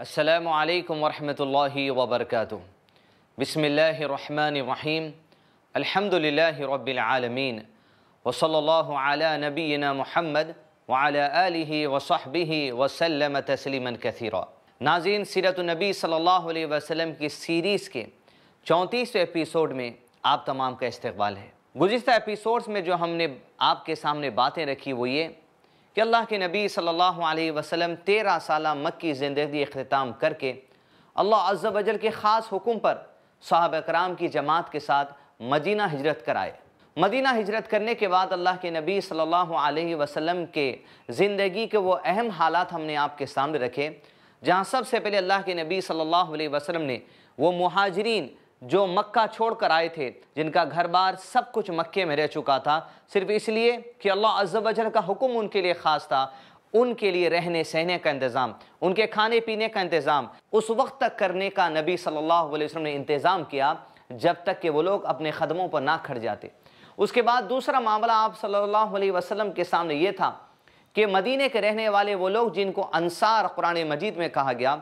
السلام علیکم ورحمۃ اللہ وبرکاتہ۔ بسم اللہ الرحمن الرحیم۔ الحمد للہ رب العالمین۔ وصلی اللہ علی نبینا محمد وعلی آلہ وصحبہ وسلم تسلیما کثیرا۔ ناظرین، سیرت النبی صلی اللہ علیہ وسلم کی سیریز کے چونتیسویں ایپیسوڈ میں آپ تمام کا استقبال ہے۔ گزشتہ ایپیسوڈز میں جو ہم نے آپ کے سامنے باتیں رکھی وہ یہ کہ اللہ کے نبی صلی اللہ علیہ وسلم تیرہ سالہ مکی زندگی اختتام کر کے اللہ عز و جل کے خاص حکم پر صحابہ کرام کی جماعت کے ساتھ مدینہ ہجرت کرائے۔ مدینہ ہجرت کرنے کے بعد اللہ کے نبی صلی اللہ علیہ وسلم کے زندگی کے وہ اہم حالات ہم نے آپ کے سامنے رکھے، جہاں سب سے پہلے اللہ کے نبی صلی اللہ علیہ وسلم نے وہ مہاجرین جو مکہ چھوڑ کر آئے تھے، جن کا گھر بار سب کچھ مکے میں رہ چکا تھا، صرف اس لیے کہ اللہ عز و جل کا حکم ان کے لیے خاص تھا، ان کے لیے رہنے سہنے کا انتظام، ان کے کھانے پینے کا انتظام۔ اس وقت تک کرنے کا نبی صلی اللہ علیہ وسلم نے انتظام کیا، جب تک کہ وہ لوگ اپنے قدموں پر نہ کھڑ جاتے۔ اس کے بعد دوسرا معاملہ آپ صلی اللہ علیہ وسلم کے سامنے یہ تھا کہ مدینے کے رہنے والے وہ لوگ جن کو انصار قرآن مجید میں کہا گیا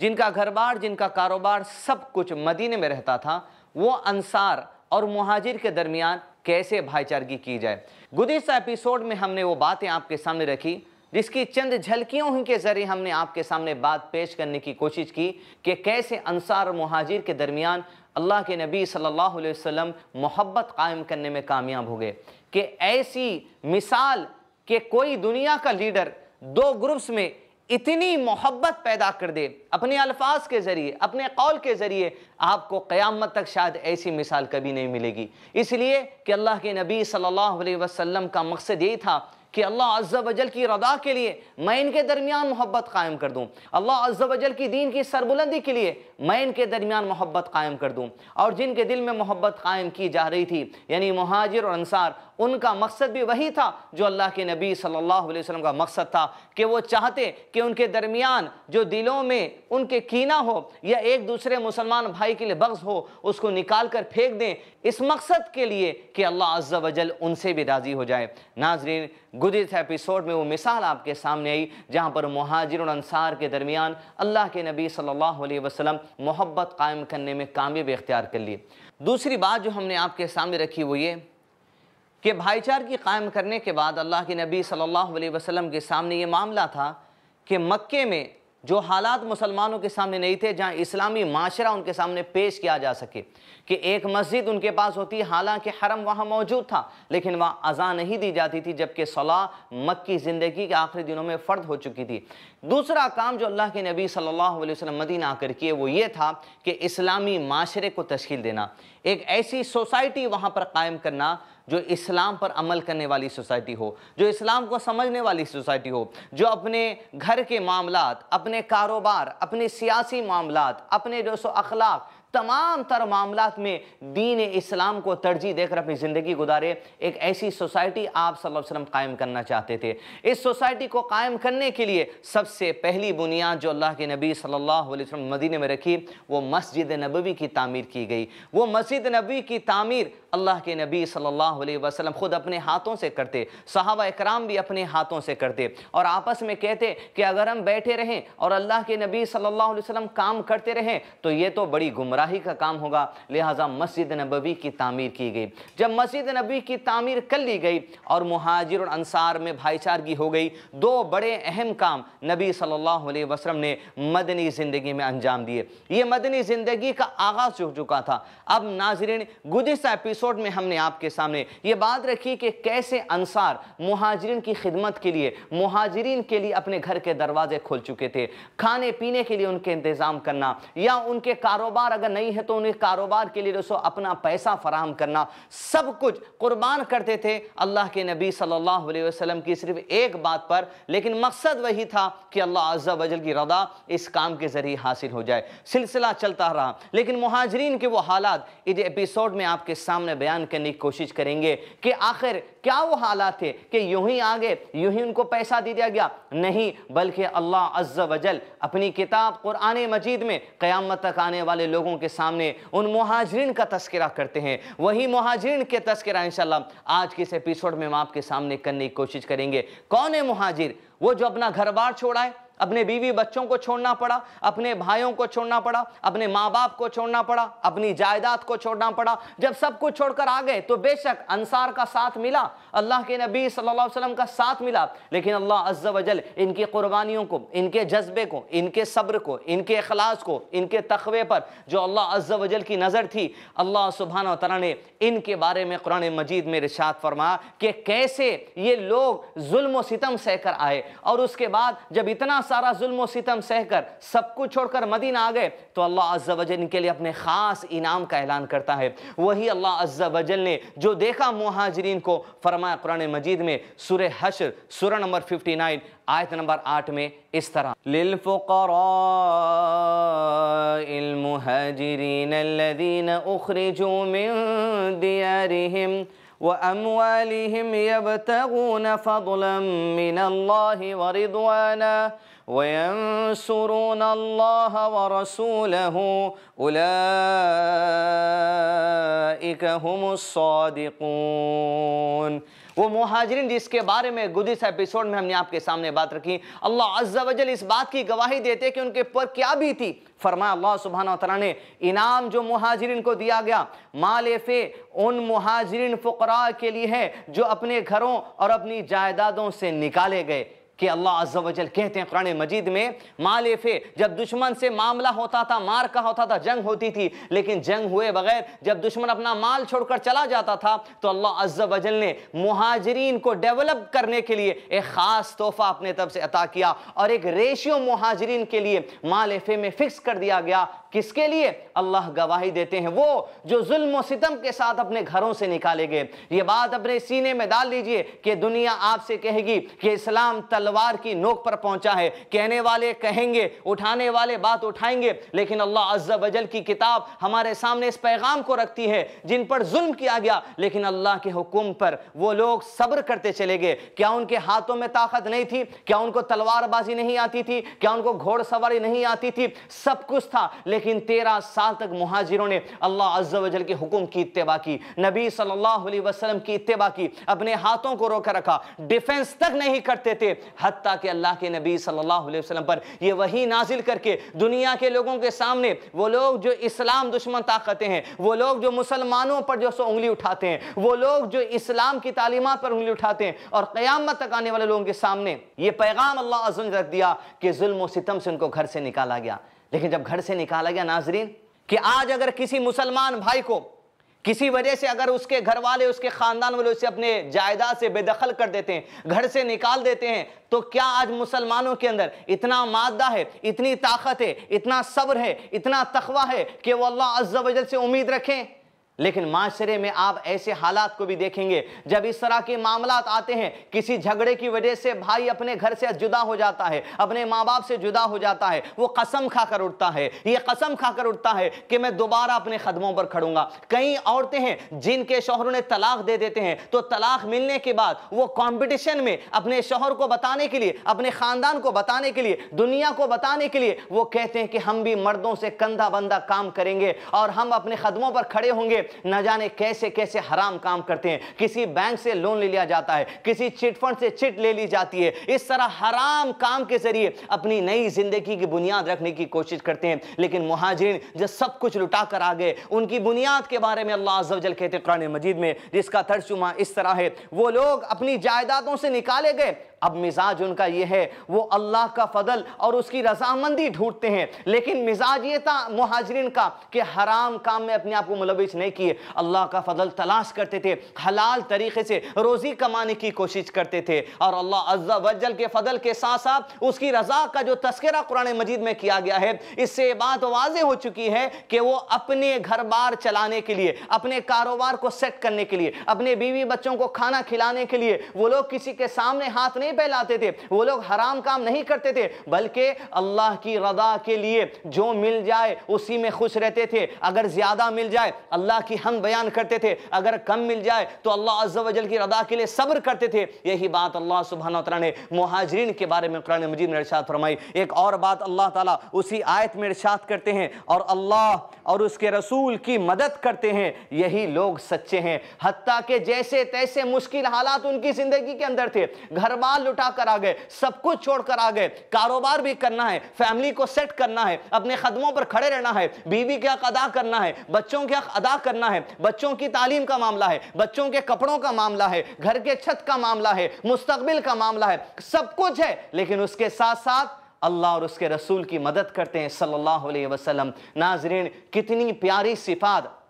جن کا گھر بار جن کا کاروبار سب کچھ مدینے میں رہتا تھا، وہ انصار اور مہاجر کے درمیان کیسے بھائی چارگی کی جائے؟ گزشتہ ایپیسوڈ میں ہم نے وہ باتیں آپ کے سامنے رکھی، جس کی چند جھلکیوں ہی کے ذریعے ہم نے آپ کے سامنے بات پیش کرنے کی کوشش کی کہ کیسے انصار اور مہاجر کے درمیان اللہ کے نبی صلی اللہ علیہ وسلم محبت قائم کرنے میں کامیاب ہو گئے۔ کہ ایسی مثال کہ کوئی دنیا کا لیڈر دو گروپس میں اتنی محبت پیدا کر دے اپنے الفاظ کے ذریعے، اپنے قول کے ذریعے، آپ کو قیامت تک شاید ایسی مثال کبھی نہیں ملے گی۔ اس لیے کہ اللہ کے نبی صلی اللہ علیہ وسلم کا مقصد یہی تھا کہ اللہ عز و جل کی رضا کے لیے میں ان کے درمیان محبت قائم کر دوں۔ اللہ عز و جل کی دین کی سربلندی کے لیے میں ان کے درمیان محبت قائم کر دوں۔ اور جن کے دل میں محبت قائم کی جا رہی تھی یعنی مہاجر اور انصار ان کا مقصد بھی وہی تھا جو اللہ کے نبی صلی اللہ علیہ وسلم کا مقصد تھا کہ وہ چاہتے کہ ان کے درمیان جو دلوں میں ان کے کینہ ہو یا ایک دوسرے مسلمان بھائی کے لیے بغض ہو، اس کو نکال کر پھینک دیں۔ اس مقصد کے لیے کہ اللہ عز و جل ان سے بھی راضی ہو جائے۔ ناظرین، گزشتہ ایپیسوڈ میں وہ مثال آپ کے سامنے آئی جہاں پر مہاجر اور انصار کے درمیان اللہ کے نبی صلی اللہ علیہ وسلم محبت قائم کرنے میں کامیاب اختیار کر لی۔ دوسری بات جو ہم نے آپ کے سامنے رکھی وہ یہ کہ بھائی چار کی قائم کرنے کے بعد اللہ کے نبی صلی اللہ علیہ وسلم کے سامنے یہ معاملہ تھا کہ مکے میں جو حالات مسلمانوں کے سامنے نہیں تھے، جہاں اسلامی معاشرہ ان کے سامنے پیش کیا جا سکے کہ ایک مسجد ان کے پاس ہوتی، حالانکہ حرم وہاں موجود تھا، لیکن وہاں اذان نہیں دی جاتی تھی جبکہ صلاح مکی زندگی کے آخری دنوں میں فرد ہو چکی تھی۔ دوسرا کام جو اللہ کے نبی صلی اللہ علیہ وسلم مدینہ آ کر کیے، وہ یہ تھا کہ اسلامی معاشرے کو تشکیل دینا۔ ایک ایسی سوسائٹی وہاں پر قائم کرنا جو اسلام پر عمل کرنے والی سوسائٹی ہو، جو اسلام کو سمجھنے والی سوسائٹی ہو، جو اپنے گھر کے معاملات، اپنے کاروبار، اپنے سیاسی معاملات، اپنے جو سو اخلاق تمام تر معاملات میں دین اسلام کو ترجیح دے کر اپنی زندگی گزارے، ایک ایسی سوسائٹی آپ صلی اللہ علیہ وسلم قائم کرنا چاہتے تھے۔ اس سوسائٹی کو قائم کرنے کے لیے سب سے پہلی بنیاد جو اللہ کے نبی صلی اللہ علیہ وسلم مدینہ میں رکھی، وہ مسجد نبوی کی تعمیر کی گئی۔ وہ مسجد نبوی کی تعمیر اللہ کے نبی صلی اللہ علیہ وسلم خود اپنے ہاتھوں سے کرتے، صحابہ اکرام بھی اپنے ہاتھوں سے کرتے۔ اور آپس میں کہتے کہ اگر ہم بیٹھے رہیں اور اللہ کے نبی صلی اللہ علیہ وسلم کام کرتے رہیں، تو یہ تو بڑی گمراہی کا کام ہوگا۔ لہٰذا مسجد نبوی کی تعمیر کی گئی۔ جب مسجد نبوی کی تعمیر کر لی گئی اور مہاجر اور انصار میں بھائی چارگی ہو گئی، دو بڑے اہم کام نبی صلی اللہ علیہ وسلم نے مدنی زندگی میں انجام دیے۔ یہ مدنی زندگی کا آغاز ہو چکا تھا۔ اب ناظرین، گزشتہ ایپیسوڈ میں ہم نے آپ کے سامنے یہ بات رکھی کہ کیسے انصار مہاجرین کی خدمت کے لیے، مہاجرین کے لیے اپنے گھر کے دروازے کھول چکے تھے۔ کھانے پینے کے لیے ان کے انتظام کرنا یا ان کے کاروبار اگر نہیں ہے تو انہیں کاروبار کے لیے رسو اپنا پیسہ فراہم کرنا۔ سب کچھ قربان کرتے تھے۔ اللہ کے نبی صلی اللہ علیہ وسلم کی صرف ایک بات پر، لیکن مقصد وہی تھا کہ اللہ عز و جل کی رضا اس کام کے ذریعے حاصل ہو جائے۔ سلسلہ چلتا رہا۔ لیکن مہاجرین کے وہ حالات اس ایپیسوڈ میں آپ کے سامنے بیان کرنے کی کوشش کریں گے کہ آخر کیا وہ حالات تھے کہ یوں ہی آگے، یوں ہی ان کو پیسہ دیا گیا۔ نہیں، بلکہ اللہ عز و جل اپنی کتاب قرآن مجید میں قیامت تک آنے والے لوگوں کے سامنے ان مہاجرین کا تذکرہ کرتے ہیں۔ وہی مہاجرین کے تذکرہ انشاءاللہ آج کے اس ایپیسوڈ میں ہم آپ کے سامنے کرنے کی کوشش کریں گے۔ کون ہے مہاجر؟ وہ جو اپنا گھر بار چھوڑا ہے۔ اپنے بیوی بچوں کو چھوڑنا پڑا، اپنے بھائیوں کو چھوڑنا پڑا، اپنے ماں باپ کو چھوڑنا پڑا، اپنی جائیداد کو چھوڑنا پڑا۔ جب سب کچھ چھوڑ کر آگئے تو بے شک انصار کا ساتھ ملا، اللہ کے نبی صلی اللہ علیہ وسلم کا ساتھ ملا۔ لیکن اللہ عز و جل ان کی قربانیوں کو، ان کے جذبے کو، ان کے صبر کو، ان کے اخلاص کو، ان کے تخوے پر جو اللہ عز و جل کی نظر تھی، اللہ سبحانہ و تعالیٰ نے ان کے بارے میں قرآن مجید میں رشاد فرمایا کہ کیسے یہ لوگ ظلم و ستم سہ کر آئے۔ اور اس کے بعد جب اتنا سارا ظلم و ستم سہ کر سب کچھ چھوڑ کر مدینہ آگئے تو اللہ عز و جل ان کے لیے اپنے خاص انعام کا اعلان کرتا ہے۔ وہی اللہ عز و جل نے جو دیکھا مہاجرین کو، فرمایا قرآن مجید میں سورہ حشر، سورہ نمبر 59 آیت نمبر آٹھ میں اس طرح۔ لِلْفُقَرَاءِ الْمُهَاجِرِينَ الَّذِينَ اُخْرِجُوا مِن دِيَارِهِمْ وأموالهم يبتغون فضلا من الله ورضوانا وينصرون الله ورسوله أولئك هم الصادقون۔ وہ مہاجرین جس کے بارے میں گدس ایپیسوڈ میں ہم نے آپ کے سامنے بات رکھی، اللہ عز و جل اس بات کی گواہی دیتے کہ ان کے پر کیا بھی تھی۔ فرمایا اللہ سبحانہ وتعالی نے، انعام جو مہاجرین کو دیا گیا، مال فے ان مہاجرین فقراء کے لیے ہے جو اپنے گھروں اور اپنی جائیدادوں سے نکالے گئے۔ کہ اللہ عز و جل کہتے ہیں قرآن مجید میں مالفے جب دشمن سے معاملہ ہوتا تھا، مار کا ہوتا تھا، جنگ ہوتی تھی، لیکن جنگ ہوئے بغیر جب دشمن اپنا مال چھوڑ کر چلا جاتا تھا، تو اللہ عز و جل نے مہاجرین کو ڈیولپ کرنے کے لیے ایک خاص تحفہ اپنے طرف سے عطا کیا اور ایک ریشیو مہاجرین کے لیے مالفے میں فکس کر دیا گیا۔ کس کے لیے؟ اللہ گواہی دیتے ہیں وہ جو ظلم و ستم کے ساتھ اپنے گھروں سے نکالے گئے۔ یہ بات اپنے سینے میں ڈال لیجیے کہ دنیا آپ سے کہے گی کہ اسلام تلوار کی نوک پر پہنچا ہے۔ کہنے والے کہیں گے، اٹھانے والے بات اٹھائیں گے، لیکن اللہ عز و جل کی کتاب ہمارے سامنے اس پیغام کو رکھتی ہے جن پر ظلم کیا گیا۔ لیکن اللہ کے حکم پر وہ لوگ صبر کرتے چلے گئے۔ کیا ان کے ہاتھوں میں طاقت نہیں تھی؟ کیا ان کو تلوار بازی نہیں آتی تھی؟ کیا ان کو گھوڑ سواری نہیں آتی تھی؟ سب کچھ تھا۔ لیکن تیرہ سال تک مہاجروں نے اللہ عز و جل کے حکم کی اتباع کی۔ نبی صلی اللہ علیہ وسلم کی اتباع کی، اپنے ہاتھوں کو رو رکھا۔ ڈیفنس تک نہیں کرتے تھے۔ حتیٰ کہ اللہ کے نبی صلی اللہ علیہ وسلم پر یہ وہی نازل کر کے دنیا کے لوگوں کے سامنے وہ لوگ جو اسلام دشمن طاقتیں ہیں، وہ لوگ جو مسلمانوں پر جو سو انگلی اٹھاتے ہیں، وہ لوگ جو اسلام کی تعلیمات پر انگلی اٹھاتے ہیں اور قیامت تک آنے والے لوگوں کے سامنے یہ پیغام اللہ عز و جل رکھ دیا کہ ظلم و ستم سے ان کو گھر سے نکالا گیا۔ لیکن جب گھر سے نکالا گیا ناظرین، کہ آج اگر کسی مسلمان بھائی کو کسی وجہ سے اگر اس کے گھر والے، اس کے خاندان والے اسے اپنے جائیداد سے بے دخل کر دیتے ہیں، گھر سے نکال دیتے ہیں، تو کیا آج مسلمانوں کے اندر اتنا مادہ ہے، اتنی طاقت ہے، اتنا صبر ہے، اتنا تخوہ ہے کہ وہ اللہ عز و جل سے امید رکھیں؟ لیکن معاشرے میں آپ ایسے حالات کو بھی دیکھیں گے جب اس طرح کے معاملات آتے ہیں، کسی جھگڑے کی وجہ سے بھائی اپنے گھر سے جدا ہو جاتا ہے، اپنے ماں باپ سے جدا ہو جاتا ہے، وہ قسم کھا کر اٹھتا ہے، یہ قسم کھا کر اٹھتا ہے کہ میں دوبارہ اپنے قدموں پر کھڑوں گا۔ کئی عورتیں ہیں جن کے شوہروں نے طلاق دے دیتے ہیں، تو طلاق ملنے کے بعد وہ کمپٹیشن میں اپنے شوہر کو بتانے کے لیے، اپنے خاندان کو بتانے کے لیے، دنیا کو بتانے کے لیے وہ کہتے ہیں کہ ہم بھی مردوں سے کندھا بندہ کام کریں گے اور ہم اپنے قدموں پر کھڑے ہوں گے۔ نہ جانے کیسے کیسے حرام کام کرتے ہیں۔ کسی بینک سے لون لے لیا جاتا ہے، کسی چٹ فنڈ سے چٹ لے لی جاتی ہے۔ اس طرح حرام کام کے ذریعے اپنی نئی زندگی کی بنیاد رکھنے کی کوشش کرتے ہیں۔ لیکن مہاجرین جو سب کچھ لٹا کر آگئے، ان کی بنیاد کے بارے میں اللہ عز و جل کہتے ہیں قرآن مجید میں، جس کا ترجمہ اس طرح ہے۔ وہ لوگ اپنی جائیدادوں سے نکالے گئے اب مزاج ان کا یہ ہے، وہ اللہ کا فضل اور اس کی رضامندی ڈھونڈتے ہیں۔ لیکن مزاج یہ تھا مہاجرین کا کہ حرام کام میں اپنے آپ کو ملوث نہیں کیے۔ اللہ کا فضل تلاش کرتے تھے، حلال طریقے سے روزی کمانے کی کوشش کرتے تھے۔ اور اللہ عز و جل کے فضل کے ساتھ ساتھ اس کی رضا کا جو تذکرہ قرآن مجید میں کیا گیا ہے، اس سے بات واضح ہو چکی ہے کہ وہ اپنے گھر بار چلانے کے لیے، اپنے کاروبار کو سیٹ کرنے کے لیے، اپنے بیوی بچوں کو کھانا کھلانے کے لیے، وہ لوگ کسی کے سامنے ہاتھ نہیں پھیلاتے تھے۔ وہ لوگ حرام کام نہیں کرتے تھے، بلکہ اللہ کی رضا کے لیے جو مل جائے اسی میں خوش رہتے تھے۔ اگر زیادہ مل جائے، اللہ کی ہم بیان کرتے تھے۔ اگر کم مل جائے، تو اللہ عز و جل کی رضا کے لیے صبر کرتے تھے۔ یہی بات اللہ سبحانہ وتعالی نے مہاجرین کے بارے میں قرآن مجید میں ارشاد فرمائی۔ ایک اور بات اللہ تعالیٰ اسی آیت میں ارشاد کرتے ہیں اور اللہ اور اس کے رسول کی مدد کرتے ہیں۔ یہی لوگ سچے ہیں۔ حتیٰ کہ جیسے تیسے مشکل حالات ان کی زندگی کے اندر تھے۔ گھر والے مال لٹا کر آ گئے، سب کچھ چھوڑ کر آ گئے۔ کاروبار بھی کرنا ہے فیملی کو سیٹ کرنا ہے، اپنے قدموں پر کھڑے رہنا ہے، بیوی کے حق ادا کرنا ہے، بچوں کے حق ادا کرنا ہے۔ بچوں کی تعلیم کا معاملہ ہے، بچوں کے کپڑوں کا معاملہ ہے، گھر کے چھت کا معاملہ ہے، مستقبل کا معاملہ ہے، سب کچھ ہے۔ لیکن اس کے ساتھ ساتھ اللہ اور اس کے رسول کی مدد کرتے ہیں صلی اللہ علیہ وسلم۔ ناظرین، کتنی پیاری صفات۔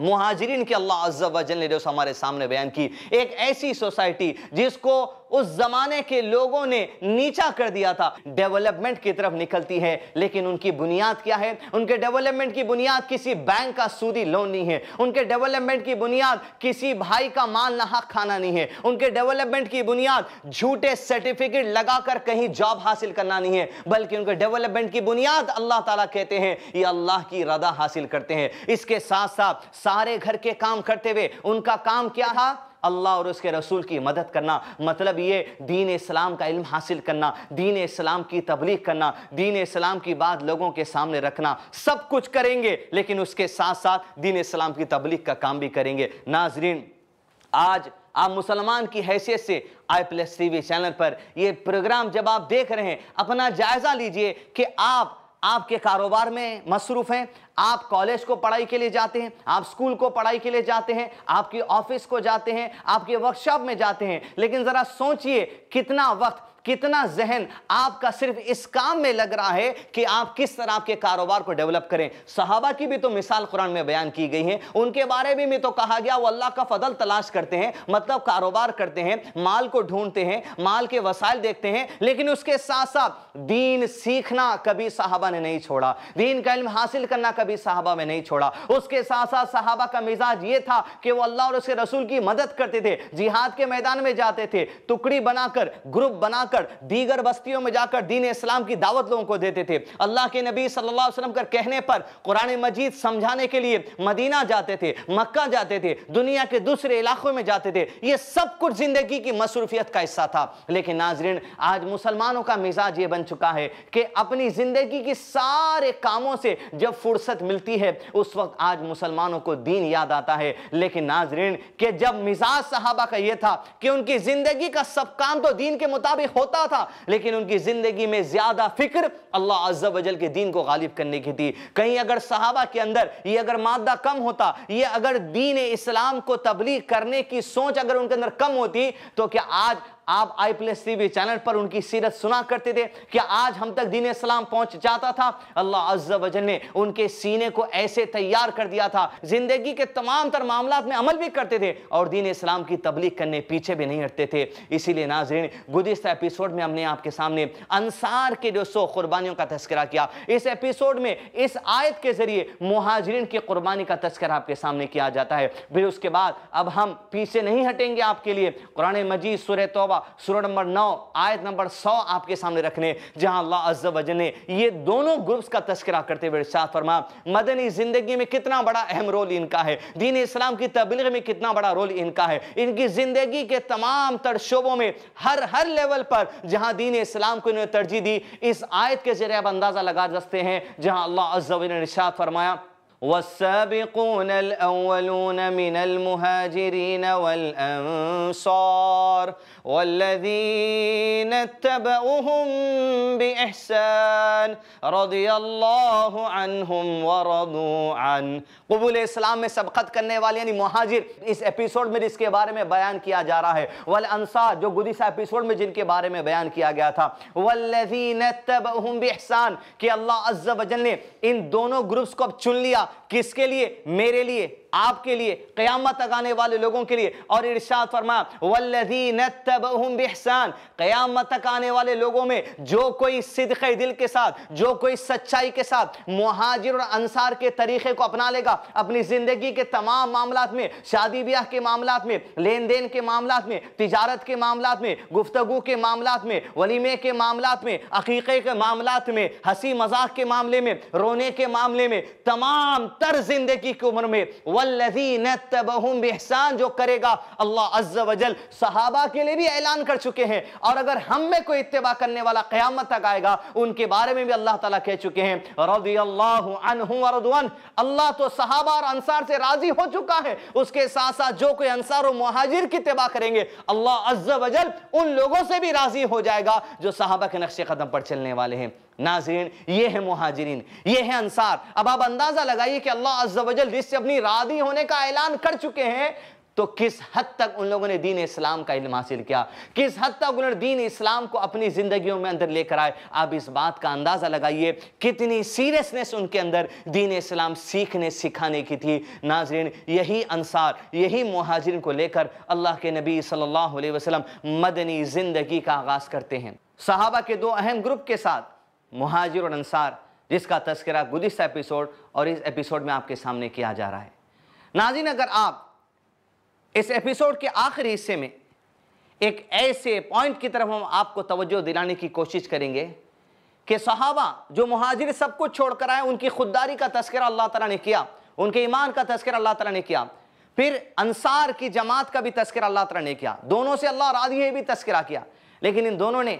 مہاجرین کی اللہ عز و جل نے جو ہمارے سامنے بیان کی، ایک ایسی سوسائٹی جس کو اس زمانے کے لوگوں نے نیچا کر دیا تھا۔ ڈیولپمنٹ کی طرف نکلتی ہے، لیکن ان کی بنیاد کیا ہے؟ ان کے ڈیولپمنٹ کی بنیاد کسی بینک کا سودی لون نہیں ہے۔ ان کے ڈیولپمنٹ کی بنیاد کسی بھائی کا مال نہ حق کھانا نہیں ہے۔ ان کے ڈیولپمنٹ کی بنیاد جھوٹے سرٹیفکیٹ لگا کر کہیں جاب حاصل کرنا نہیں ہے۔ بلکہ ان کے ڈیولپمنٹ کی بنیاد اللہ تعالیٰ کہتے ہیں، یہ اللہ کی رضا حاصل کرتے ہیں۔ اس کے ساتھ ساتھ سارے گھر کے کام کرتے ہوئے ان کا کام کیا تھا؟ اللہ اور اس کے رسول کی مدد کرنا مطلب یہ دین اسلام کا علم حاصل کرنا، دین اسلام کی تبلیغ کرنا، دین اسلام کی بات لوگوں کے سامنے رکھنا، سب کچھ کریں گے، لیکن اس کے ساتھ ساتھ دین اسلام کی تبلیغ کا کام بھی کریں گے۔ ناظرین، آج آپ مسلمان کی حیثیت سے I plus T V channel پر یہ پروگرام جب آپ دیکھ رہے ہیں، اپنا جائزہ لیجیے کہ آپ آپ کے کاروبار میں مصروف ہیں، آپ کالج کو پڑھائی کے لیے جاتے ہیں، آپ سکول کو پڑھائی کے لیے جاتے ہیں، آپ کی آفس کو جاتے ہیں، آپ کے ورکشاپ میں جاتے ہیں۔ لیکن ذرا سوچئے کتنا وقت کتنا ذہن آپ کا صرف اس کام میں لگ رہا ہے کہ آپ کس طرح آپ کے کاروبار کو ڈیولپ کریں۔ صحابہ کی بھی تو مثال قرآن میں بیان کی گئی ہے ان کے بارے میں بھی تو کہا گیا، وہ اللہ کا فضل تلاش کرتے ہیں مطلب کاروبار کرتے ہیں، مال کو ڈھونڈتے ہیں، مال کے وسائل دیکھتے ہیں، لیکن اس کے ساتھ ساتھ دین سیکھنا کبھی صحابہ نے نہیں چھوڑا۔ دین کا علم حاصل کرنا کبھی صحابہ میں نہیں چھوڑا۔ اس کے ساتھ ساتھ صحابہ کا مزاج یہ تھا کہ وہ اللہ اور اس کے رسول کی مدد کرتے تھے۔ جہاد کے میدان میں جاتے تھے، ٹکڑی بنا کر، گروپ بنا کر کر دیگر بستیوں میں جا کر دین اسلام کی دعوت لوگوں کو دیتے تھے۔ اللہ کے نبی صلی اللہ علیہ وسلم کر کہنے پر قرآن مجید سمجھانے کے لیے مدینہ جاتے تھے، مکہ جاتے تھے، دنیا کے دوسرے علاقوں میں جاتے تھے۔ یہ سب کچھ زندگی کی مصروفیت کا حصہ تھا۔ لیکن ناظرین، آج مسلمانوں کا مزاج یہ بن چکا ہے کہ اپنی زندگی کی سارے کاموں سے جب فرصت ملتی ہے، اس وقت آج مسلمانوں کو دین یاد آتا ہے۔ لیکن ناظرین، کہ جب مزاج صحابہ کا یہ تھا کہ ان کی زندگی کا سب کام تو دین کے مطابق ہوتا ہوتا تھا، لیکن ان کی زندگی میں زیادہ فکر اللہ عز و جل کے دین کو غالب کرنے کی تھی۔ کہیں اگر صحابہ کے اندر یہ اگر مادہ کم ہوتا، یہ اگر دین اسلام کو تبلیغ کرنے کی سوچ اگر ان کے اندر کم ہوتی، تو کیا آج آپ I plus T V channel پر ان کی سیرت سنا کرتے تھے کہ آج ہم تک دین اسلام پہنچ جاتا تھا۔ اللہ عز و جل نے ان کے سینے کو ایسے تیار کر دیا تھا۔ زندگی کے تمام تر معاملات میں عمل بھی کرتے تھے اور دین اسلام کی تبلیغ کرنے پیچھے بھی نہیں ہٹتے تھے۔ اسی لیے ناظرین، گزشتہ ایپیسوڈ میں ہم نے آپ کے سامنے انصار کے جو سو قربانیوں کا تذکرہ کیا۔ اس ایپیسوڈ میں اس آیت کے ذریعے مہاجرین کی قربانی کا تذکرہ آپ کے سامنے کیا جاتا ہے۔ پھر اس کے بعد اب ہم پیچھے نہیں ہٹیں گے آپ کے لیے۔ قرآن مجید سورہ توبہ سورہ نمبر نو، آیت نمبر سو آپ کے سامنے رکھنے، جہاں اللہ عز و جل نے یہ دونوں گروپس کا تذکرہ کرتے ہوئے ارشاد فرما، مدنی زندگی میں کتنا بڑا اہم رول ان کا ہے، دین اسلام کی تبلیغ میں کتنا بڑا رول ان کا ہے، ان کی زندگی کے تمام تر شعبوں میں ہر ہر لیول پر جہاں دین اسلام کو انہوں نے ترجیح دی، اس آیت کے ذریعے اب اندازہ لگا دستے ہیں، جہاں اللہ عز و جل نے ارشاد فرمایا والسابقون الأولون من المهاجرين والأنصار والذين اتبعوهم بإحسان رضي الله عنهم ورضوا عن قبول اسلام میں سبقت کرنے والے یعنی مہاجر اس ایپیسوڈ میں جس کے بارے میں بیان کیا جا رہا ہے۔ والانصار جو گزشتہ ایپیسوڈ میں جن کے بارے میں بیان کیا گیا تھا۔ والذین اتبعوهم بإحسان کہ اللہ عز و جل نے ان دونوں گروپس کو اب چن لیا۔ کس کے لیے؟ میرے لیے۔ آپ کے لیے قیامت تک آنے والے لوگوں کے لیے اور ارشاد فرما والذین اتبعہم بحسان قیامت تک آنے والے لوگوں میں جو کوئی صدق دل کے ساتھ، جو کوئی سچائی کے ساتھ مہاجر اور انصار کے طریقے کو اپنا لے گا، اپنی زندگی کے تمام معاملات میں، شادی بیاہ کے معاملات میں، لین دین کے معاملات میں، تجارت کے معاملات میں، گفتگو کے معاملات میں، ولیمے کے معاملات میں، عقیقے کے معاملات میں، ہنسی مذاق کے معاملے میں، رونے کے معاملے میں، تمام تر زندگی کی عمر میں والذین اتبعہم بحسان جو کرے گا اللہ عز و جل صحابہ کے لیے بھی اعلان کر چکے ہیں۔ اور اگر ہم میں کوئی اتباع کرنے والا قیامت تک آئے گا، ان کے بارے میں بھی اللہ تعالیٰ کہہ چکے ہیں۔ رضی اللہ عنہ وردوان اللہ تو صحابہ اور انصار سے راضی ہو چکا ہے۔ اس کے ساتھ ساتھ جو کوئی انصار و مہاجر کی اتباع کریں گے، اللہ عز و جل ان لوگوں سے بھی راضی ہو جائے گا جو صحابہ کے نقش قدم پر چلنے والے ہیں۔ ناظرین، یہ ہے مہاجرین، یہ ہے انصار۔ اب آپ اندازہ لگائیے کہ اللہ عز و جل جس سے اپنی راضی ہونے کا اعلان کر چکے ہیں، تو کس حد تک ان لوگوں نے دین اسلام کا علم حاصل کیا؟ کس حد تک انہوں نے دین اسلام کو اپنی زندگیوں میں اندر لے کر آئے؟ آپ اس بات کا اندازہ لگائیے، کتنی سیریسنس ان کے اندر دین اسلام سیکھنے، سکھانے کی تھی؟ ناظرین، یہی انصار، یہی مہاجرین کو لے کر اللہ کے نبی صلی اللہ علیہ وسلم مدنی زندگی کا آغاز کرتے ہیں۔ صحابہ کے دو اہم گروپ کے ساتھ مہاجر اور انصار، جس کا تذکرہ گزشتہ ایپیسوڈ اور اس ایپیسوڈ میں آپ کے سامنے کیا جا رہا ہے۔ ناظرین، اگر آپ اس ایپیسوڈ کے آخری حصے میں ایک ایسے پوائنٹ کی طرف ہم آپ کو توجہ دلانے کی کوشش کریں گے کہ صحابہ جو مہاجر سب کچھ چھوڑ کر آئے، ان کی خودداری کا تذکرہ اللہ تعالیٰ نے کیا، ان کے ایمان کا تذکرہ اللہ تعالیٰ نے کیا، پھر انصار کی جماعت کا بھی تذکرہ اللہ تعالیٰ نے کیا۔ دونوں سے اللہ راضی ہے بھی تذکرہ کیا۔ لیکن ان دونوں نے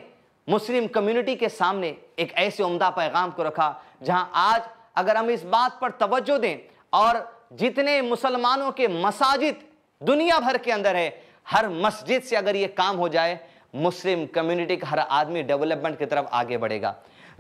مسلم کمیونٹی کے سامنے ایک ایسے عمدہ پیغام کو رکھا جہاں آج اگر ہم اس بات پر توجہ دیں اور جتنے مسلمانوں کے مساجد دنیا بھر کے اندر ہے ہر مسجد سے اگر یہ کام ہو جائے، مسلم کمیونٹی کا ہر آدمی ڈیولپمنٹ کی طرف آگے بڑھے گا۔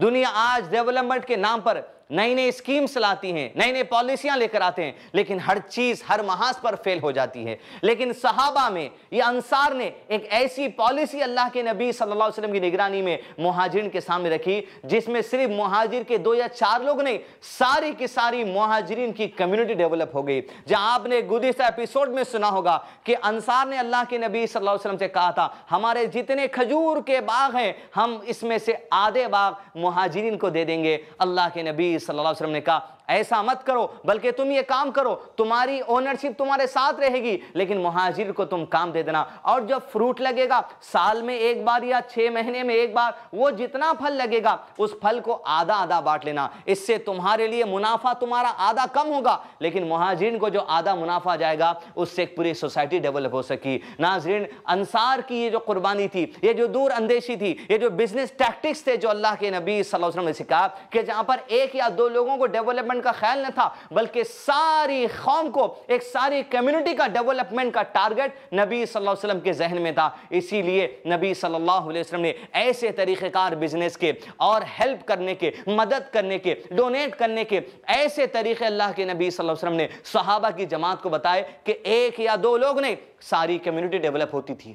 دنیا آج ڈیولپمنٹ کے نام پر نئی نئی اسکیمز لاتی ہیں، نئی نئی پالیسیاں لے کر آتے ہیں، لیکن ہر چیز ہر محاذ پر فیل ہو جاتی ہے۔ لیکن صحابہ میں یہ انصار نے ایک ایسی پالیسی اللہ کے نبی صلی اللہ علیہ وسلم کی نگرانی میں مہاجرین کے سامنے رکھی، جس میں صرف مہاجر کے دو یا چار لوگ نہیں، ساری کی ساری مہاجرین کی کمیونٹی ڈیولپ ہو گئی۔ جہاں آپ نے گزشتہ ایپیسوڈ میں سنا ہوگا کہ انصار نے اللہ کے نبی صلی اللہ علیہ وسلم سے کہا تھا، ہمارے جتنے کھجور کے باغ ہیں، ہم اس میں سے آدھے باغ مہاجرین کو دے دیں گے۔ اللہ کے نبی صلی اللہ علیہ وسلم نے کہا ایسا مت کرو، بلکہ تم یہ کام کرو، تمہاری اونرشپ تمہارے ساتھ رہے گی۔ لیکن مہاجر کو تم کام دے دینا۔ اور جب فروٹ لگے گا، سال میں ایک بار یا چھ مہینے میں ایک بار، وہ جتنا پھل لگے گا، اس پھل کو آدھا آدھا بانٹ لینا۔ اس سے تمہارے لیے منافع تمہارا آدھا کم ہوگا۔ لیکن مہاجرین کو جو آدھا منافع جائے گا، اس سے ایک پوری سوسائٹی ڈیولپ ہو سکی۔ ناظرین، انصار کی یہ جو قربانی تھی، یہ جو دور اندیشی تھی، یہ جو بزنس ٹیکٹکس تھے جو اللہ کے نبی صلی اللہ علیہ وسلم نے سکھا کہ جہاں پر ایک یا دو لوگوں کو ڈیولپمنٹ ڈیولپمنٹ کا خیال نہ تھا، بلکہ ساری قوم کو، ایک ساری کمیونٹی کا ڈیولپمنٹ کا ٹارگٹ نبی صلی اللہ علیہ وسلم کے ذہن میں تھا۔ اسی لیے نبی صلی اللہ علیہ وسلم نے ایسے طریقہ کار بزنس کے اور ہیلپ کرنے کے، مدد کرنے کے ڈونیٹ کرنے کے ایسے طریقے اللہ کے نبی صلی اللہ علیہ وسلم نے صحابہ کی جماعت کو بتائے کہ ایک یا دو لوگ نہیں، ساری کمیونٹی ڈیولپ ہوتی تھی۔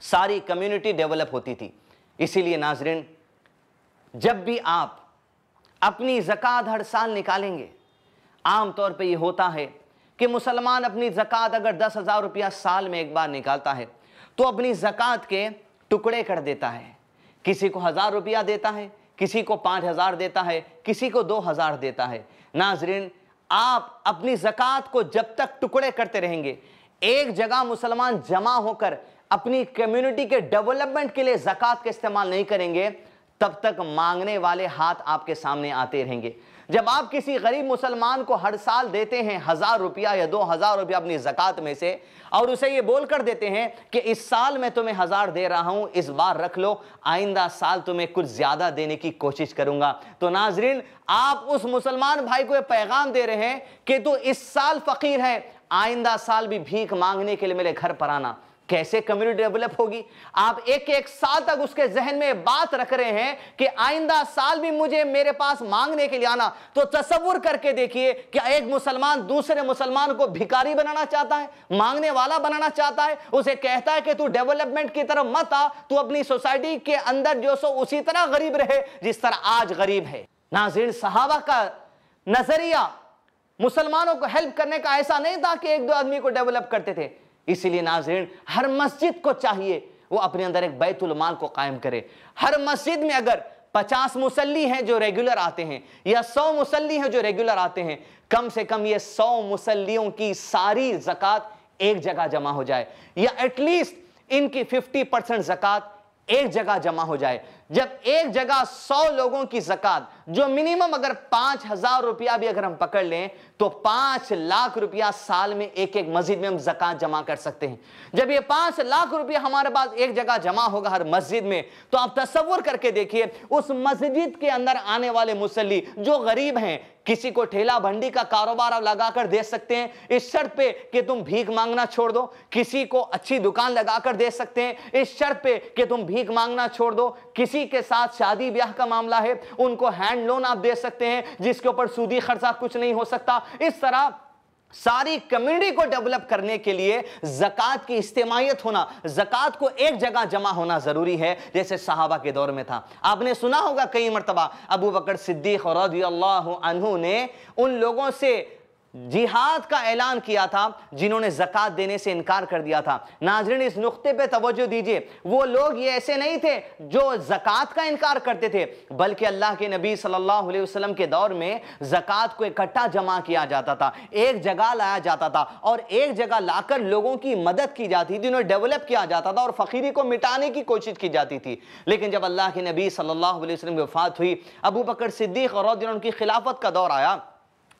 ساری کمیونٹی ڈیولپ ہوتی تھی۔ اسی لیے ناظرین، جب بھی آپ اپنی زکاة ہر سال نکالیں گے۔ عام طور پہ یہ ہوتا ہے کہ مسلمان اپنی زکاة اگر دس ہزار روپیہ سال میں ایک بار نکالتا ہے تو اپنی زکاة کے ٹکڑے کر دیتا ہے۔ کسی کو ہزار روپیہ دیتا ہے، کسی کو پانچ ہزار دیتا ہے، کسی کو دو ہزار دیتا ہے۔ ناظرین، آپ اپنی زکاة کو جب تک ٹکڑے کرتے رہیں گے، ایک جگہ مسلمان جمع ہو کر اپنی کمیونٹی کے ڈیولپمنٹ کے لیے زکاة کے استعمال نہیں کریں گے تب تک مانگنے والے ہاتھ آپ کے سامنے آتے رہیں گے۔ جب آپ کسی غریب مسلمان کو ہر سال دیتے ہیں ہزار روپیہ یا دو ہزار روپیہ اپنی زکاة میں سے اور اسے یہ بول کر دیتے ہیں کہ اس سال میں تمہیں ہزار دے رہا ہوں، اس بار رکھ لو، آئندہ سال تمہیں کچھ زیادہ دینے کی کوشش کروں گا۔ تو ناظرین، آپ اس مسلمان بھائی کو یہ پیغام دے رہے ہیں کہ تو اس سال فقیر ہے، آئندہ سال بھی بھیک مانگنے کے لیے میرے گھر پر آنا۔ کیسے کمیونٹی ڈیولپ ہوگی؟ آپ ایک ایک سال تک اس کے ذہن میں بات رکھ رہے ہیں کہ آئندہ سال بھی مجھے میرے پاس مانگنے کے لیے آنا، تو تصور کر کے دیکھیے کہ ایک مسلمان دوسرے مسلمان کو بھکاری بنانا چاہتا ہے، مانگنے والا بنانا چاہتا ہے؟ اسے کہتا ہے کہ تو ڈیولپمنٹ کی طرف مت آ، تو اپنی سوسائٹی کے اندر جو سو اسی طرح غریب رہے جس طرح آج غریب ہے۔ ناظرین، صحابہ کا نظریہ مسلمانوں کو ہیلپ کرنے کا ایسا نہیں تھا کہ ایک دو آدمی کو ڈیولپ کرتے تھے۔ اسی لیے ناظرین، ہر مسجد کو چاہیے وہ اپنے اندر ایک بیت المال کو قائم کرے۔ ہر مسجد میں اگر پچاس مسلی ہیں جو ریگولر آتے ہیں یا سو مسلی ہیں جو ریگولر آتے ہیں، کم سے کم یہ سو مسلیوں کی ساری زکاة ایک جگہ جمع ہو جائے۔ یا ایٹ لیسٹ ان کی ففٹی پرسنٹ زکاة ایک جگہ جمع ہو جائے۔ جب ایک جگہ سو لوگوں کی زکات جو منیمم اگر پانچ ہزار روپیہ بھی اگر ہم پکڑ لیں تو پانچ لاکھ روپیہ سال میں ایک ایک مسجد میں ہم زکات جمع کر سکتے ہیں۔ جب یہ پانچ لاکھ روپیہ ہمارے پاس ایک جگہ جمع ہوگا ہر مسجد میں، تو آپ تصور کر کے دیکھیے، اس مسجد کے اندر آنے والے مسلی جو غریب ہیں، کسی کو ٹھیلا بھنڈی کا کاروبار آپ لگا کر دے سکتے ہیں۔ اس شرط پہ کہ تم بھیک مانگنا چھوڑ دو، کسی کو اچھی دکان لگا کر دے سکتے ہیں۔ اس شرط پہ کہ تم بھیک مانگنا چھوڑ دو۔ کسی کے ساتھ شادی بیاہ کا معاملہ ہے، ان کو ہینڈ لون آپ دے سکتے ہیں، جس کے اوپر سودی خرچہ کچھ نہیں ہو سکتا۔ اس طرح ساری کمیونٹی کو ڈیولپ کرنے کے لیے زکاة کی استعمائیت ہونا زکاة کو ایک جگہ جمع ہونا ضروری ہے، جیسے صحابہ کے دور میں تھا۔ آپ نے سنا ہوگا کئی مرتبہ ابو بکر صدیق رضی اللہ عنہ نے ان لوگوں سے جہاد کا اعلان کیا تھا، جنہوں نے زکاة دینے سے انکار کر دیا تھا۔ ناظرین، اس نقطے پہ توجہ دیجیے۔ وہ لوگ یہ ایسے نہیں تھے جو زکاة کا انکار کرتے تھے، بلکہ اللہ کے نبی صلی اللہ علیہ وسلم کے دور میں زکاة کو اکٹھا جمع کیا جاتا تھا، ایک جگہ لایا جاتا تھا اور ایک جگہ لا کر لوگوں کی مدد کی جاتی تھی، انہیں ڈیولپ کیا جاتا تھا اور فقیری کو مٹانے کی کوشش کی جاتی تھی۔ لیکن جب اللہ کے نبی صلی اللہ علیہ وسلم کی وفات ہوئی، ابو بکر صدیق اور ان کی خلافت کا دور آیا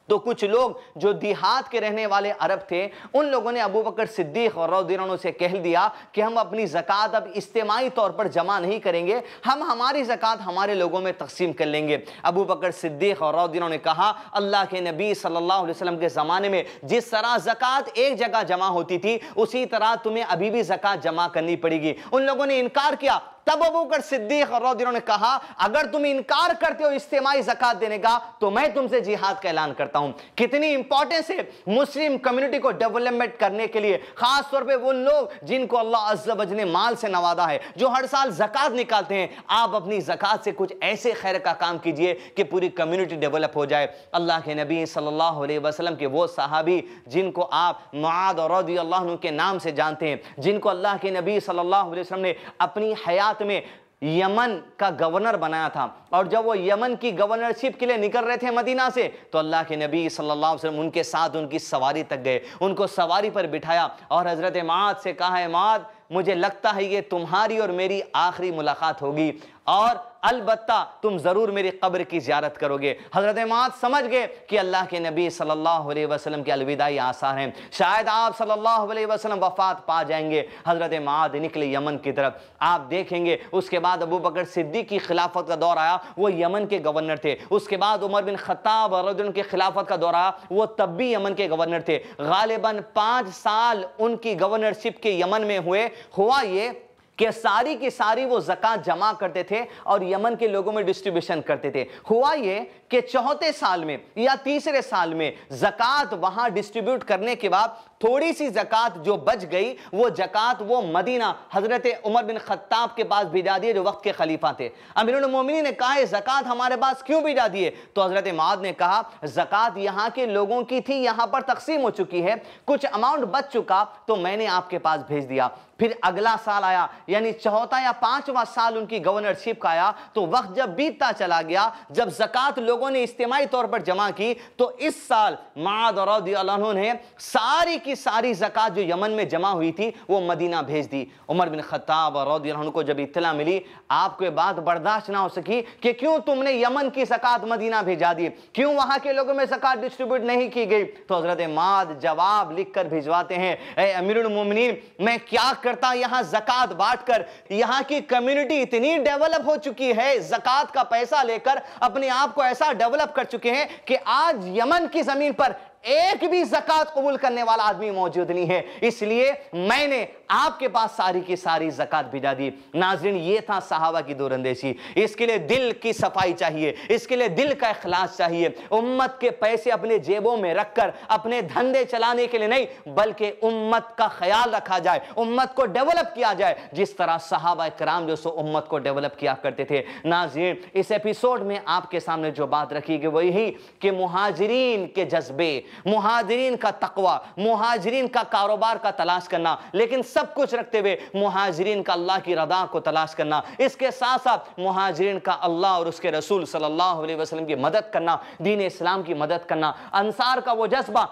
تو کچھ لوگ جو دیہات کے رہنے والے عرب تھے، ان لوگوں نے ابو بکر صدیق اور عنہ سے کہہ دیا کہ ہم اپنی زکاة اب استعمائی طور پر جمع نہیں کریں گے، ہم ہماری زکاة ہمارے لوگوں میں تقسیم کر لیں گے۔ ابو بکر صدیق اور عنہ نے کہا، اللہ کے نبی صلی اللہ علیہ وسلم کے زمانے میں جس طرح زکاة ایک جگہ جمع ہوتی تھی، اسی طرح تمہیں ابھی بھی زکاة جمع کرنی پڑے گی۔ ان لوگوں نے انکار کیا تب ابو کر صدیق رضی اللہ نے کہا اگر تم انکار کرتے ہو استعمائی زکاة دینے کا تو میں تم سے جہاد کا اعلان کرتا ہوں کتنی امپورٹنس ہے مسلم کمیونٹی کو ڈیولپمنٹ کرنے کے لیے خاص طور پہ وہ لوگ جن کو اللہ عز و جل نے مال سے نوادا ہے جو ہر سال زکاة نکالتے ہیں آپ اپنی زکاة سے کچھ ایسے خیر کا کام کیجیے کہ پوری کمیونٹی ڈیولپ ہو جائے اللہ کے نبی صلی اللہ علیہ وسلم کے وہ صحابی جن کو آپ معاد رضی اللہ عنہ کے نام سے جانتے ہیں جن کو اللہ کے نبی صلی اللہ علیہ وسلم نے اپنی حیات میں یمن کا گورنر بنایا تھا۔ اور جب وہ یمن کی گورنرشپ کے لیے نکل رہے تھے مدینہ سے، تو اللہ کے نبی صلی اللہ علیہ وسلم ان کے ساتھ ان کی سواری تک گئے۔ ان کو سواری پر بٹھایا اور حضرت معاد سے کہا ہے معاد مجھے لگتا ہے یہ تمہاری اور میری آخری ملاقات ہوگی۔ اور البتہ تم ضرور میری قبر کی زیارت کرو گے حضرت معاد سمجھ گئے کہ اللہ کے نبی صلی اللہ علیہ وسلم کے الوداعی آثار ہیں۔ شاید آپ صلی اللہ علیہ وسلم وفات پا جائیں گے۔ حضرت معاد نکلے یمن کی طرف۔ آپ دیکھیں گے، اس کے بعد ابو بکر صدیق کی خلافت کا دور آیا۔ وہ یمن کے گورنر تھے۔ اس کے بعد عمر بن خطاب رضی کی خلافت کا دور آیا۔ وہ تب بھی یمن کے گورنر تھے۔ غالباً پانچ سال ان کی گورنرشپ کے یمن میں ہوئے۔ ہوا یہ کہ ساری کی ساری وہ زکاة جمع کرتے تھے اور یمن کے لوگوں میں ڈسٹریبیوشن کرتے تھے۔ ہوا یہ کہ چوتھے سال میں یا تیسرے سال میں زکاة وہاں ڈسٹریبیوٹ کرنے کے بعد تھوڑی سی زکاة جو بچ گئی، وہ زکاة وہ مدینہ حضرت عمر بن خطاب کے پاس بھیجا دیے جو وقت کے خلیفہ تھے۔ امیر المومنی نے کہا ہے زکاة ہمارے پاس کیوں بھیجا دیے؟ تو حضرت معاد نے کہا زکاة یہاں کے لوگوں کی تھی، یہاں پر تقسیم ہو چکی ہے، کچھ اماؤنٹ بچ چکا، تو میں نے آپ کے پاس بھیج دیا۔ پھر اگلا سال آیا یعنی چوتھا یا پانچواں سال ان کی گورنرشپ کا آیا، تو وقت جب بیتتا چلا گیا، جب زکاة لوگوں نے استعمائی طور پر جمع کی، تو اس سال معاد رضی اللہ عنہ نے ساری کی ساری زکاة جو یمن میں جمع ہوئی تھی وہ مدینہ بھیج دی۔ عمر بن خطاب رضی اللہ عنہ کو جب اطلاع ملی، آپ کو یہ بات برداشت نہ ہو سکی کہ کیوں تم نے یمن کی زکاة مدینہ بھیجا دی؟ کیوں وہاں کے لوگوں میں زکاة ڈسٹریبیوٹ نہیں کی گئی؟ تو حضرت ماد جواب لکھ کر بھیجواتے ہیں، اے امیر المومنین، میں کیا کرتا یہاں زکاة بانٹ کر؟ یہاں کی کمیونٹی اتنی ڈیولپ ہو چکی ہے زکاة کا پیسہ لے کر اپنے آپ کو ایسا ڈیولپ کر چکے ہیں کہ آج یمن کی زمین پر ایک بھی زکاة قبول کرنے والا آدمی موجود نہیں ہے۔ اس لیے میں نے آپ کے پاس ساری کی ساری زکاة بھیجا دی۔ ناظرین، یہ تھا صحابہ کی دور اندیشی۔ اس کے لیے دل کی صفائی چاہیے۔ اس کے لیے دل کا اخلاص چاہیے۔ امت کے پیسے اپنے جیبوں میں رکھ کر، اپنے دھندے چلانے کے لیے نہیں، بلکہ امت کا خیال رکھا جائے۔ امت کو ڈیولپ کیا جائے۔ جس طرح صحابہ اکرام جو سو امت کو ڈیولپ کیا کرتے تھے۔ ناظرین، اس ایپیسوڈ میں آپ کے سامنے جو بات رکھی گئی وہ یہی کہ مہاجرین کے جذبے مہاجرین کا تقوی، مہاجرین کا کاروبار کا تلاش کرنا، لیکن سب کچھ رکھتے ہوئے مہاجرین کا اللہ کی رضا کو تلاش کرنا، اس کے ساتھ ساتھ مہاجرین کا اللہ اور اس کے رسول صلی اللہ علیہ وسلم کی مدد کرنا، دین اسلام کی مدد کرنا، انصار کا وہ جذبہ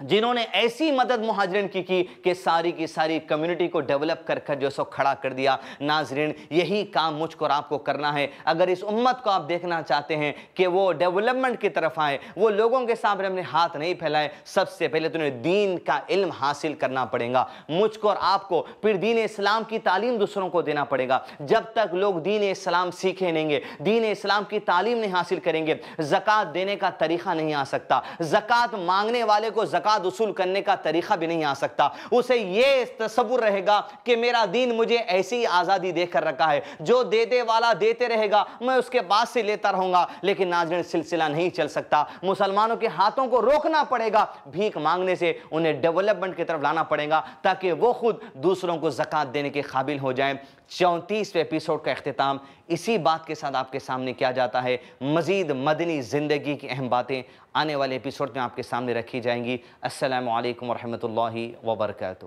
جنہوں نے ایسی مدد مہاجرین کی کی کہ ساری کی ساری کمیونٹی کو ڈیولپ کر کر جو سو کھڑا کر دیا. ناظرین، یہی کام مجھ کو آپ کو کرنا ہے. اگر اس امت کو آپ دیکھنا چاہتے ہیں کہ وہ ڈیولپمنٹ کی طرف آئے، وہ لوگوں کے سامنے اپنے ہاتھ نہیں پھیلائے، سب سے پہلے تو انہیں دین کا علم حاصل کرنا پڑے گا. مجھ کو اور آپ کو پھر دین اسلام کی تعلیم دوسروں کو دینا پڑے گا. جب تک لوگ دین اسلام سیکھیں نہیں گے، دین اسلام کی تعلیم نہیں حاصل کریں گے زکاة دینے کا طریقہ نہیں آ سکتا. زکاة مانگنے والے کو زکاة زکاة وصول کرنے کا طریقہ بھی نہیں آ سکتا۔ اسے یہ تصور رہے گا کہ میرا دین مجھے ایسی آزادی دے کر رکھا ہے، جو دے والا دیتے رہے گا، میں اس کے بعد سے لیتا رہوں گا۔ لیکن ناظرین، سلسلہ نہیں چل سکتا۔ مسلمانوں کے ہاتھوں کو روکنا پڑے گا۔ بھیک مانگنے سے انہیں ڈیولپمنٹ کی طرف لانا پڑے گا، تاکہ وہ خود دوسروں کو زکاة دینے کے قابل ہو جائیں۔ چونتیسویں اپیسوڈ کا اختتام اسی بات کے ساتھ آپ کے سامنے کیا جاتا ہے۔ مزید مدنی زندگی کی اہم باتیں آنے والے اپیسوڈ میں آپ کے سامنے رکھی جائیں گی۔ السلام علیکم ورحمۃ اللہ وبرکاتہ۔